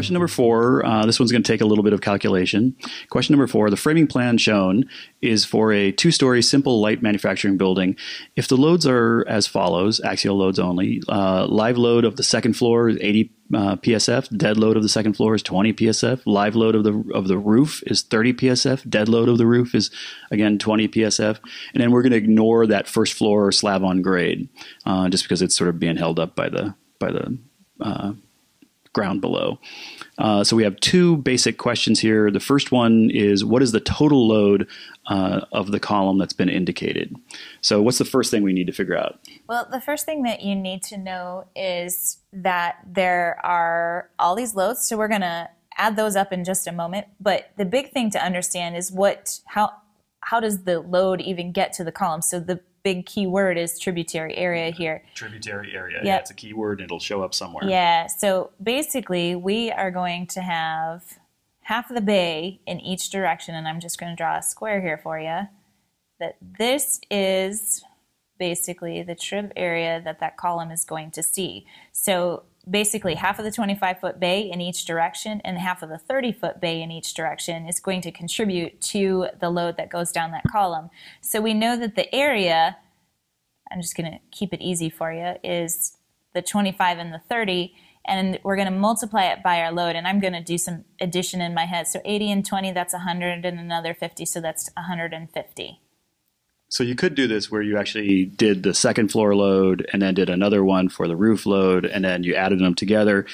Question number four. Uh, this one's going to take a little bit of calculation. Question number four. The framing plan shown is for a two story simple light manufacturing building. If the loads are as follows axial loads only, uh, live load of the second floor is 80 uh, PSF, dead load of the second floor is 20 PSF, live load of the of the roof is 30 PSF, dead load of the roof is again 20 PSF, and then we're going to ignore that first floor slab on grade, uh, just because it's sort of being held up by the by the uh, ground below. Uh, so we have two basic questions here. The first one is what is the total load uh, of the column that's been indicated? So what's the first thing we need to figure out? Well, the first thing that you need to know is that there are all these loads. So we're going to add those up in just a moment. But the big thing to understand is what how how does the load even get to the column? So the big key word is tributary area here. Tributary area. Yep. Yeah, it's a key word. It'll show up somewhere. Yeah, so basically we are going to have half of the bay in each direction, and I'm just going to draw a square here for you. That this is basically the trib area that that column is going to see. So basically half of the 25 foot bay in each direction and half of the 30 foot bay in each direction is going to contribute to the load that goes down that column. So we know that the area, I'm just going to keep it easy for you, is the 25 and the 30 and we're going to multiply it by our load and i'm going to do some addition in my head so 80 and 20 that's 100 and another 50 so that's 150 So you could do this where you actually did the second floor load and then did another one for the roof load and then you added them together.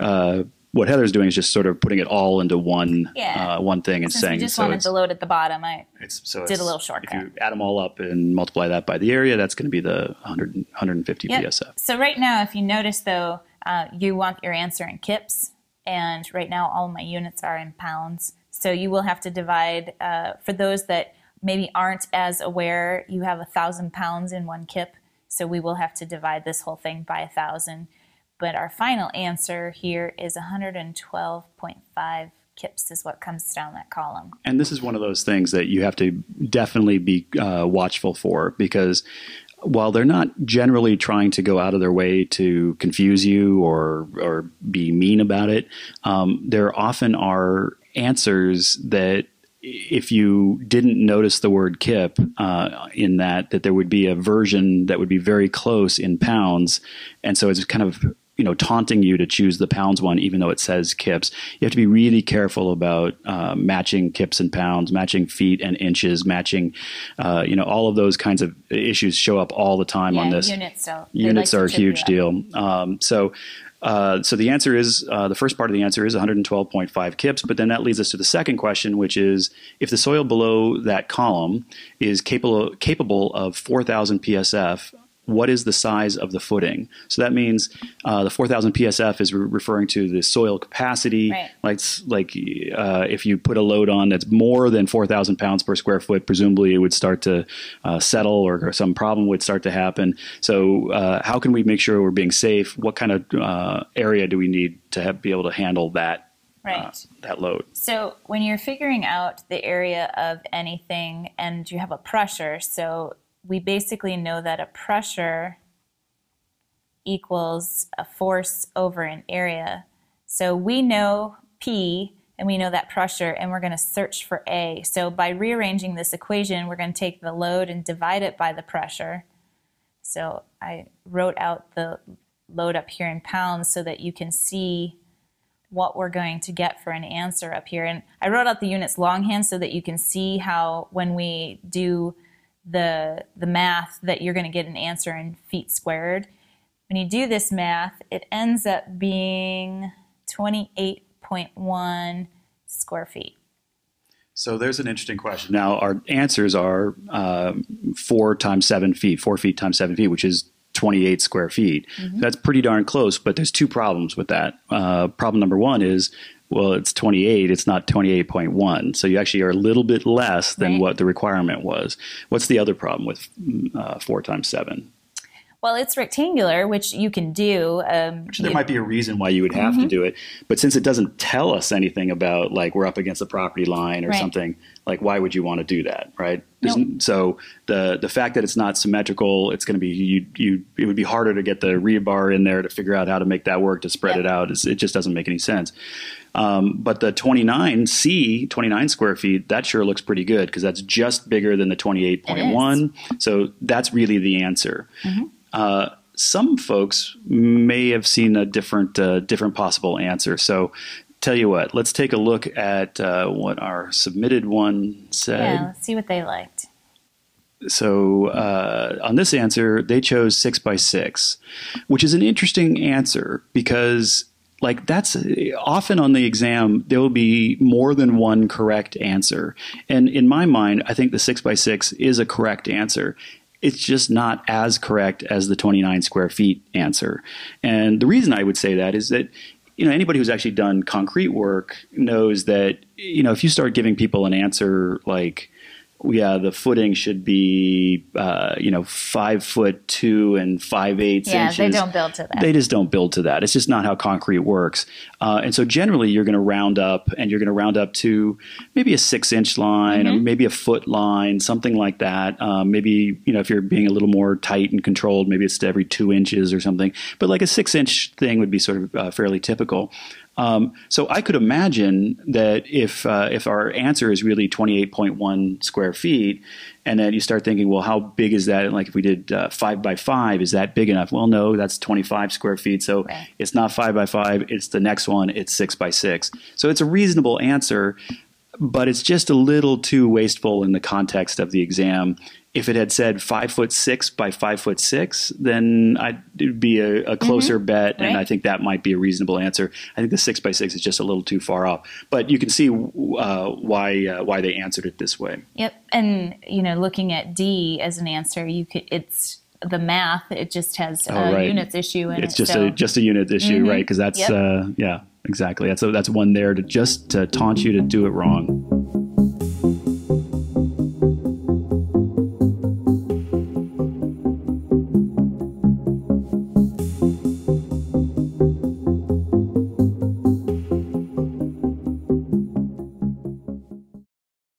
Uh, what Heather's doing is just sort of putting it all into one Yeah. uh, one thing and since saying we just so wanted it's, the load at the bottom i it's so did a little shortcut. If you add them all up and multiply that by the area, that's going to be the 100, 150 Yep. PSF. So right now, if you notice though, uh, you want your answer in kips, and right now all my units are in pounds. So you will have to divide uh, for those that maybe aren't as aware. You have a thousand pounds in one kip, so we will have to divide this whole thing by a thousand. But our final answer here is 112.5 kips is what comes down that column. And this is one of those things that you have to definitely be uh, watchful for because while they're not generally trying to go out of their way to confuse you or or be mean about it, um, there often are answers that if you didn't notice the word kip uh, in that that there would be a version that would be very close in pounds. And so it's kind of you know taunting you to choose the pounds one even though it says kips you have to be really careful about uh, matching kips and pounds matching feet and inches matching uh, you know all of those kinds of issues show up all the time on this units. So units like are a huge deal. Um, so, uh, so the answer is uh, the first part of the answer is 112.5 kips, but then that leads us to the second question, which is if the soil below that column is capable capable of 4,000 psf. What is the size of the footing? So that means uh, the 4,000 psf is re- referring to the soil capacity. Right. Like, like uh, if you put a load on that's more than 4,000 pounds per square foot, presumably it would start to uh, settle or some problem would start to happen. So, uh, how can we make sure we're being safe? What kind of uh, area do we need to have, be able to handle that Right. uh, that load? So when you're figuring out the area of anything and you have a pressure, so we basically know that a pressure equals a force over an area. So we know P and we know that pressure and we're going to search for A. So by rearranging this equation, we're going to take the load and divide it by the pressure. So I wrote out the load up here in pounds so that you can see what we're going to get for an answer up here. And I wrote out the units longhand so that you can see how when we do the the math that you're going to get an answer in feet squared. When you do this math, it ends up being 28.1 square feet. So there's an interesting question. Now our answers are um, four times seven feet, four feet times seven feet, which is 28 square feet. That's pretty darn close, but there's two problems with that. Uh, problem number one is, well, it's 28, it's not 28.1. So you actually are a little bit less than Right. what the requirement was. What's the other problem with uh, four times seven? Well, it's rectangular, which you can do. Um, there you- might be a reason why you would have to do it, but since it doesn't tell us anything about like we're up against the property line or Right. something, like why would you want to do that, right? Nope. So the the fact that it's not symmetrical, it's going to be you you it would be harder to get the rebar in there to figure out how to make that work to spread Yep. it out. It's, it just doesn't make any sense. Um, but the 29C, 29 square feet, that sure looks pretty good because that's just bigger than the 28.1. So that's really the answer. Uh, some folks may have seen a different uh, different possible answer. So tell you what, let's take a look at uh, what our submitted one said. yeah, let's see what they liked. So uh, on this answer, they chose six by six, which is an interesting answer because, like, that's often on the exam there will be more than one correct answer, and in my mind, I think the six by six is a correct answer. It's just not as correct as the 29 square feet answer. And the reason I would say that is that you know anybody who's actually done concrete work knows that you know if you start giving people an answer like yeah, the footing should be, uh, you know, five foot two and five eighths Yeah, inches. they don't build to that. They just don't build to that. It's just not how concrete works. Uh, and so generally, you're going to round up, and you're going to round up to maybe a six inch line Mm-hmm. or maybe a foot line, something like that. Um, maybe you know if you're being a little more tight and controlled, maybe it's to every two inches or something. But like a six inch thing would be sort of uh, fairly typical. Um, so I could imagine that if uh, if our answer is really 28.1 square feet, and then you start thinking, well, how big is that? And like if we did uh, five by five, is that big enough? Well, no, that's 25 square feet. So Right. it's not five by five. It's the next one. It's six by six. So it's a reasonable answer, but it's just a little too wasteful in the context of the exam. If it had said five foot six by five foot six, then I'd, it'd be a, a closer bet, and Mm-hmm. Right. I think that might be a reasonable answer. I think the six by six is just a little too far off, but you can see uh, why uh, why they answered it this way. Yep. And you know, looking at D as an answer, you could it's the math. It just has a Oh, right. units issue and It's it. just so a just a unit issue, right? Because that's Yep. uh, yeah, exactly. That's a, that's one there to just to taunt you to do it wrong.